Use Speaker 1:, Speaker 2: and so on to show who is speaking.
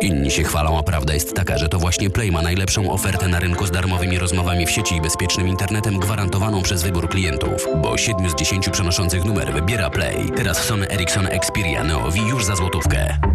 Speaker 1: Inni się chwalą, a prawda jest taka, że to właśnie Play ma najlepszą ofertę na rynku z darmowymi rozmowami w sieci i bezpiecznym internetem gwarantowaną przez wybór klientów. Bo 7 z 10 przenoszących numer wybiera Play. Teraz Sony Ericsson Xperia Neo V już za złotówkę.